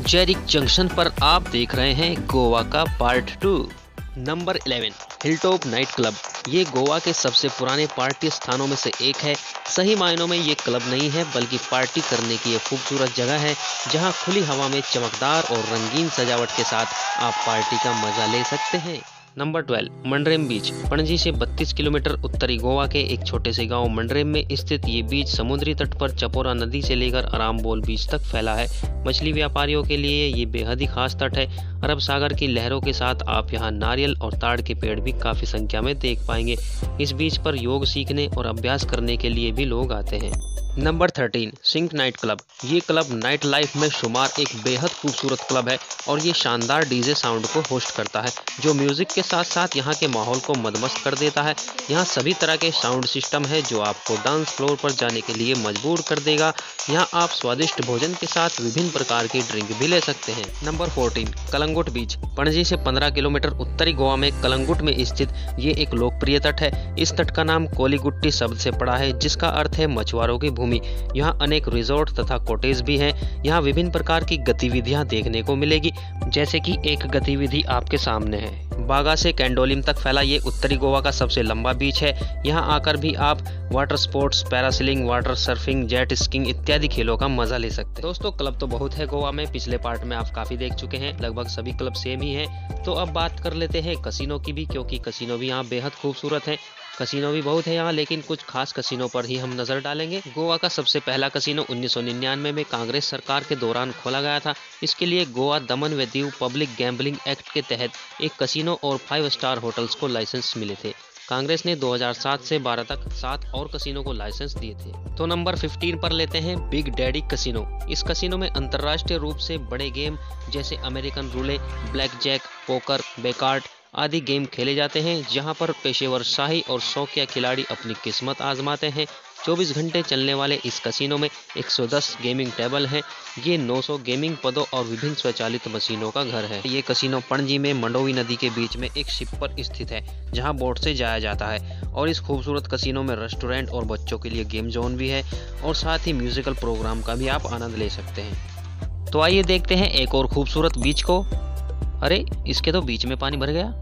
जेरिक junction पर आप देख रहे हैं गोवा का part two, number 11 hilltop night club. ये गोवा के सबसे पुराने पार्टी स्थानों में से एक है। सही मायनों में ये क्लब नहीं है, बल्कि पार्टी करने की एक खूबसूरत जगह है, जहाँ खुली हवा में चमकदार और रंगीन सजावट के साथ आप पार्टी का मज़ा ले सकते हैं। नंबर 12 मंडरेम बीच, पणजी से 32 किलोमीटर उत्तरी गोवा के एक छोटे से गाँव मंडरेम में स्थित ये बीच समुद्री तट पर चपोरा नदी से लेकर आरामबोल बीच तक फैला है। मछली व्यापारियों के लिए ये बेहद ही खास तट है। अरब सागर की लहरों के साथ आप यहाँ नारियल और ताड़ के पेड़ भी काफ़ी संख्या में देख पाएँगे। इस बीच पर योग सीखने और अभ्यास करने के लिए भी लोग आते हैं। नंबर 13 सिंक नाइट क्लब ये क्लब नाइट लाइफ में शुमार एक बेहद खूबसूरत क्लब है और ये शानदार डीजे साउंड को होस्ट करता है, जो म्यूज़िक के साथ साथ यहाँ के माहौल को मदमस्त कर देता है। यहाँ सभी तरह के साउंड सिस्टम है जो आपको डांस फ्लोर पर जाने के लिए मजबूर कर देगा। यहाँ आप स्वादिष्ट भोजन के साथ विभिन्न प्रकार की ड्रिंक भी ले सकते हैं। Number fourteen Calangute beach Panaji से पंद्रह किलोमीटर उत्तरी गोवा में कलंगुट में स्थित ये एक लोकप्रिय तट है। इस तट का नाम कोलीगुट्टी शब्द से पड़ा है, जिसका अर्थ है मछुआरों की भूमि। यहाँ अनेक रिजोर्ट तथा कॉटेज भी हैं। यहाँ विभिन्न प्रकार की गतिविधियाँ देखने को मिलेगी, जैसे कि एक गतिविधि आपके सामने है। बागा से कैंडोलिम तक फैला ये उत्तरी गोवा का सबसे लंबा बीच है। यहाँ आकर भी आप water sports, parasailing, water surfing, jet skiing इत्यादि खेलों का मज़ा ले सकते हैं। दोस्तों, क्लब तो बहुत है गोवा में। पिछले पार्ट में आप काफ़ी देख चुके हैं। लगभग सभी क्लब सेम ही हैं। तो अब बात कर लेते हैं कसिनो की भी, क्योंकि कसिनो भी यहाँ बेहद खूबसूरत है। कसिनो भी बहुत है यहाँ, लेकिन कुछ खास कसिनो पर ही हम नज़र डालेंगे। गोवा का सबसे पहला कसिनो 1999 में कांग्रेस सरकार के दौरान खोला गया था। इसके लिए गोवा दमन व दीव पब्लिक गैम्बलिंग एक्ट के तहत एक कसिनो और फाइव स्टार होटल्स को लाइसेंस मिले थे। कांग्रेस ने 2007 से 12 तक सात और कसिनो को लाइसेंस दिए थे। तो नंबर 15 पर लेते हैं बिग डैडी कसिनो इस कसिनो में अंतर्राष्ट्रीय रूप से बड़े गेम जैसे American roulette blackjack poker baccarat आदि गेम खेले जाते हैं, जहाँ पर पेशेवर शाही और शौकिया खिलाड़ी अपनी किस्मत आजमाते हैं। 24 घंटे चलने वाले इस कसिनो में 110 गेमिंग टेबल हैं। ये 900 गेमिंग पदों और विभिन्न स्वचालित मशीनों का घर है। ये कसिनो पणजी में मंडोवी नदी के बीच में एक शिप पर स्थित है, जहाँ बोट से जाया जाता है। और इस खूबसूरत कसिनो में रेस्टोरेंट और बच्चों के लिए गेम जोन भी है, और साथ ही म्यूजिकल प्रोग्राम का भी आप आनंद ले सकते हैं। तो आइए देखते हैं एक और खूबसूरत बीच को। अरे इसके तो बीच में पानी भर गया।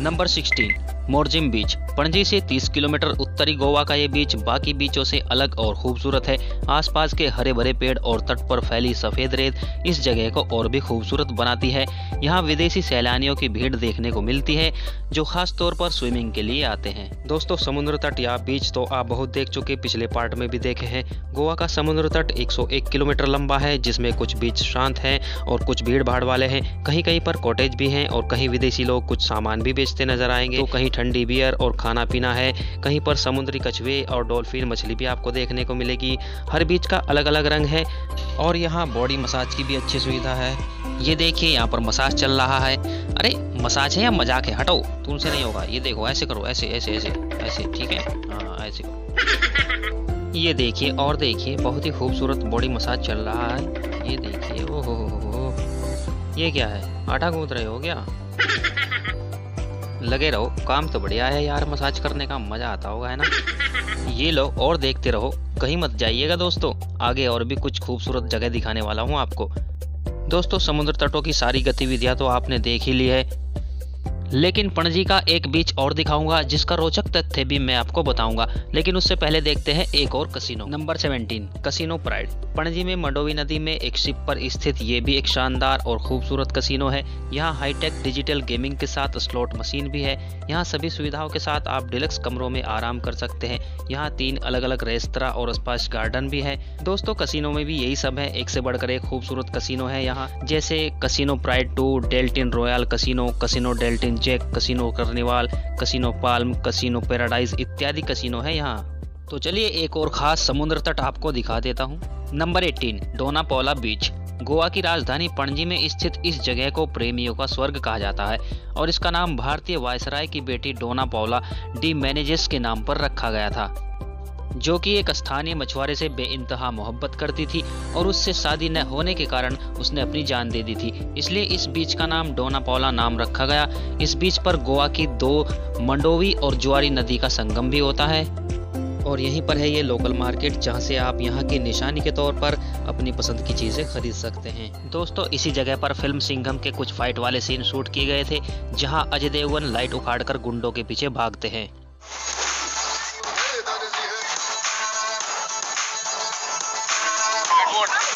नंबर 16 मोरजिम बीच पणजी से 30 किलोमीटर उत्तरी गोवा का ये बीच बाकी बीचों से अलग और खूबसूरत है। आसपास के हरे भरे पेड़ और तट पर फैली सफ़ेद रेत इस जगह को और भी खूबसूरत बनाती है। यहाँ विदेशी सैलानियों की भीड़ देखने को मिलती है, जो खास तौर पर स्विमिंग के लिए आते हैं। दोस्तों, समुद्र तट या बीच तो आप बहुत देख चुके, पिछले पार्ट में भी देखे हैं। गोवा का समुद्र तट एक सौ एक किलोमीटर लंबा है, जिसमें कुछ बीच शांत है और कुछ भीड़ भाड़ वाले हैं। कहीं कहीं पर कॉटेज भी हैं और कहीं विदेशी लोग कुछ सामान भी बेचते नज़र आएँगे। तो कहीं ठंडी बियर और खाना पीना है, कहीं पर समुद्री कछुए और डॉल्फिन मछली भी आपको देखने को मिलेगी। हर बीच का अलग अलग रंग है और यहाँ बॉडी मसाज की भी अच्छी सुविधा है। ये देखिए, यहाँ पर मसाज चल रहा है। अरे, मसाज है या मज़ाक है? हटो, तुमसे नहीं होगा। ये देखो, ऐसे करो, ऐसे ऐसे ऐसे ऐसे, ठीक है? हाँ ऐसे ये देखिए, और देखिए, बहुत ही खूबसूरत बॉडी मसाज चल रहा है। ये देखिए, ओहो, हो ये क्या है? आटा गूंद रहे हो क्या? लगे रहो। काम तो बढ़िया है यार, मसाज करने का मज़ा आता होगा, है ना? ये लो और देखते रहो। कहीं मत जाइएगा दोस्तों। आगे और भी कुछ खूबसूरत जगह दिखाने वाला हूँ आपको। दोस्तों, समुद्र तटों की सारी गतिविधियाँ तो आपने देख ही ली है। लेकिन पणजी का एक बीच और दिखाऊँगा, जिसका रोचक तथ्य भी मैं आपको बताऊँगा। लेकिन उससे पहले देखते हैं एक और casino number 17 casino pride Panaji में मंडोवी नदी में एक शिप पर स्थित ये भी एक शानदार और खूबसूरत कसिनो है। यहाँ हाईटेक डिजिटल गेमिंग के साथ स्लॉट मशीन भी है। यहाँ सभी सुविधाओं के साथ आप डिलक्स कमरों में आराम कर सकते हैं। यहाँ तीन अलग अलग रेस्तरा और स्पाइस गार्डन भी है। दोस्तों कसिनो में भी यही सब है। एक से बढ़कर एक खूबसूरत कसिनो है यहाँ। जैसे casino pride two Deltin royal casino casino Deltin jack, casino carnival, casino palm, casino paradise इत्यादि कसिनो है यहाँ। तो चलिए एक और खास समुद्र तट आपको दिखा देता हूँ। Number 18 Dona Paula beach. Goa की राजधानी पणजी में स्थित इस जगह को प्रेमियों का स्वर्ग कहा जाता है और इसका नाम भारतीय वायसराय की बेटी डोना पौला डी मैनेजेस के नाम पर रखा गया था। जो कि एक स्थानीय मछुआरे से बेइंतहा मोहब्बत करती थी और उससे शादी न होने के कारण उसने अपनी जान दे दी थी। इसलिए इस बीच का नाम डोना पौला नाम रखा गया। इस बीच पर गोवा की दो मंडोवी और जुआरी नदी का संगम भी होता है। और यहीं पर है ये लोकल मार्केट जहाँ से आप यहाँ की निशानी के तौर पर अपनी पसंद की चीज़ें खरीद सकते हैं। दोस्तों, इसी जगह पर फ़िल्म सिंघम के कुछ फाइट वाले सीन शूट किए गए थे, जहाँ अजय देवगन लाइट उखाड़कर गुंडों के पीछे भागते हैं।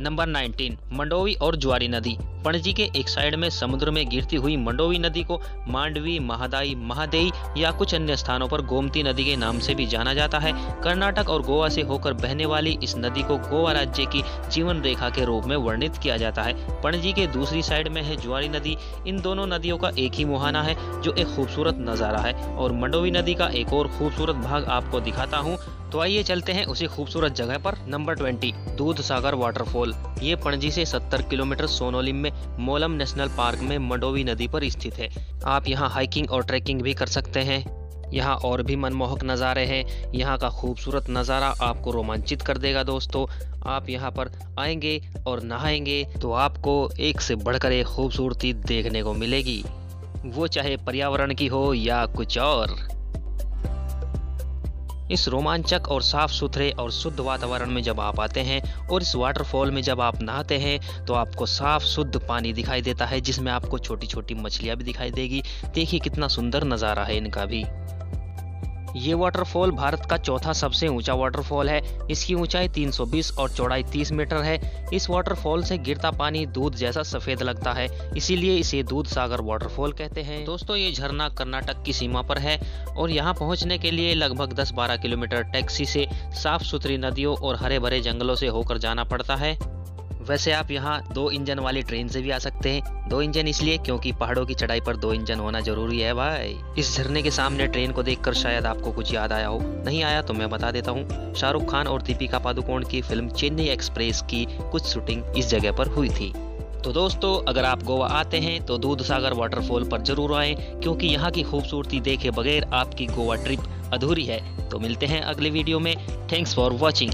नंबर 19 मंडोवी और ज्वारी नदी। पणजी के एक साइड में समुद्र में गिरती हुई मंडोवी नदी को मांडवी, महादाई, महादेई या कुछ अन्य स्थानों पर गोमती नदी के नाम से भी जाना जाता है। कर्नाटक और गोवा से होकर बहने वाली इस नदी को गोवा राज्य की जीवन रेखा के रूप में वर्णित किया जाता है। पणजी के दूसरी साइड में है ज्वारी नदी। इन दोनों नदियों का एक ही मुहाना है, जो एक खूबसूरत नज़ारा है। और मंडोवी नदी का एक और खूबसूरत भाग आपको दिखाता हूँ। तो आइए चलते हैं उसी खूबसूरत जगह पर, नंबर ट्वेंटी, दूध सागर वाटरफॉल। ये पणजी से 70 किलोमीटर सोनोलिम में, मोलम नेशनल पार्क में मंडोवी नदी पर स्थित है। आप यहाँ हाइकिंग और ट्रैकिंग भी कर सकते हैं। यहाँ और भी मनमोहक नज़ारे हैं। यहाँ का खूबसूरत नज़ारा आपको रोमांचित कर देगा दोस्तों। आप यहाँ पर आएँगे और नहाएँगे तो आपको एक से बढ़कर एक खूबसूरती देखने को मिलेगी। वो चाहे पर्यावरण की हो या कुछ और। इस रोमांचक और साफ़ सुथरे और शुद्ध वातावरण में जब आप आते हैं और इस वाटरफॉल में जब आप नहाते हैं तो आपको साफ़ शुद्ध पानी दिखाई देता है, जिसमें आपको छोटी छोटी मछलियाँ भी दिखाई देगी। देखिए कितना सुंदर नज़ारा है इनका भी। ये वाटरफॉल भारत का चौथा सबसे ऊँचा वाटरफॉल है। इसकी ऊंचाई 320 और चौड़ाई 30 मीटर है। इस वाटरफॉल से गिरता पानी दूध जैसा सफ़ेद लगता है, इसीलिए इसे दूध सागर वाटरफॉल कहते हैं। दोस्तों, ये झरना कर्नाटक की सीमा पर है और यहाँ पहुँचने के लिए लगभग 10-12 किलोमीटर टैक्सी से साफ़ सुथरी नदियों और हरे भरे जंगलों से होकर जाना पड़ता है। वैसे आप यहाँ दो इंजन वाली ट्रेन से भी आ सकते हैं। दो इंजन इसलिए क्योंकि पहाड़ों की चढ़ाई पर दो इंजन होना ज़रूरी है भाई। इस झरने के सामने ट्रेन को देखकर शायद आपको कुछ याद आया हो। नहीं आया तो मैं बता देता हूँ। शाहरुख खान और दीपिका पादुकोण की फ़िल्म चेन्नई एक्सप्रेस की कुछ शूटिंग इस जगह पर हुई थी। तो दोस्तों, अगर आप गोवा आते हैं तो दूध सागर वाटरफॉल पर ज़रूर आए, क्योंकि यहाँ की खूबसूरती देखे बगैर आपकी गोवा ट्रिप अधूरी है। तो मिलते हैं अगले वीडियो में। Thanks for watching